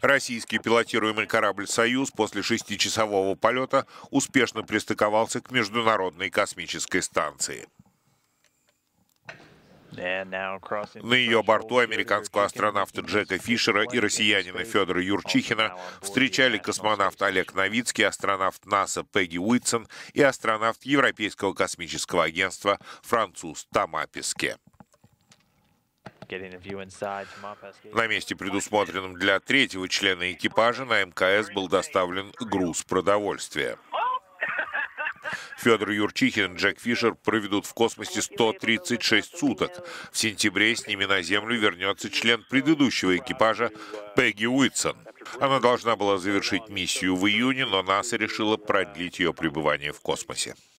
Российский пилотируемый корабль «Союз» после шестичасового полета успешно пристыковался к Международной космической станции. На ее борту американского астронавта Джека Фишера и россиянина Федора Юрчихина встречали космонавт Олег Новицкий, астронавт НАСА Пегги Уитсон и астронавт Европейского космического агентства француз Тома Песке. На месте, предусмотренном для третьего члена экипажа, на МКС был доставлен груз продовольствия. Федор Юрчихин и Джек Фишер проведут в космосе 136 суток. В сентябре с ними на Землю вернется член предыдущего экипажа Пегги Уитсон. Она должна была завершить миссию в июне, но НАСА решила продлить ее пребывание в космосе.